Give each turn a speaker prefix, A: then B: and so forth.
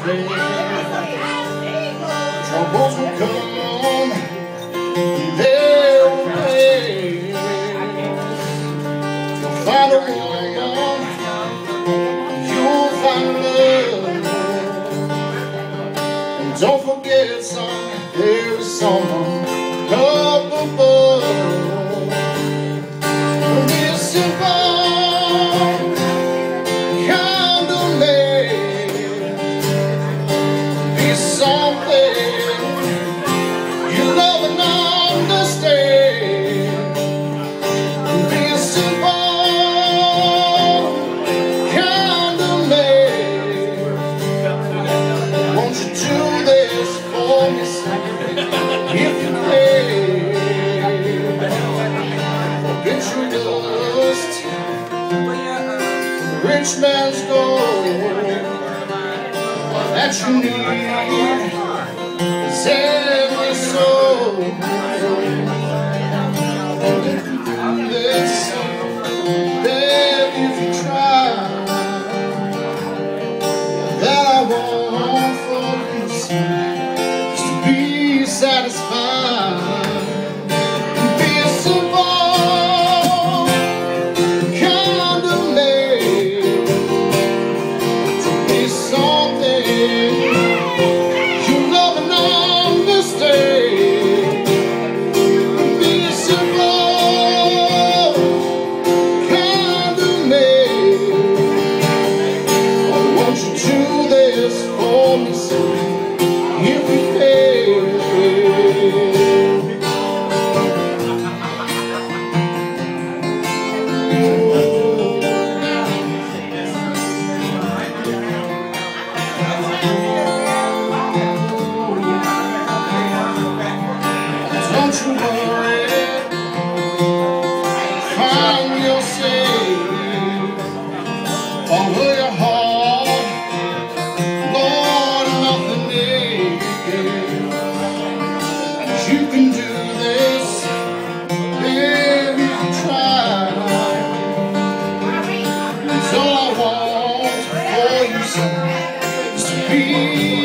A: afraid Troubles will come their way You'll find a woman You'll find love And don't forget, son, there is someone up above yes, can pick you if you will. Picture that you need is every soul. Listen. country Find your heart Lord, nothing You can do this if you try It's all I want for you, son, be